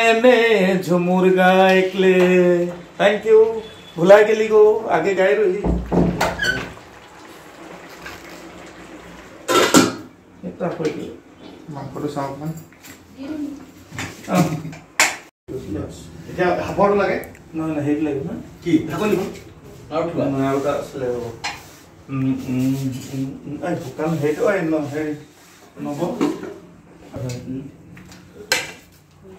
এনে ঝুমুৰ গাইকলে thank you ভুলাই গেলি গো আগে গাই ৰহি মাংসটো চাওঁ অকণমান এতিয়া হাফৰটো লাগে নহয় নহয় হেৰি লাগিব কি ঢাকনি আৰু ঠোৱা নহয় আৰু এটা আছিলে শুকান সেইটো হেৰি নহ'ব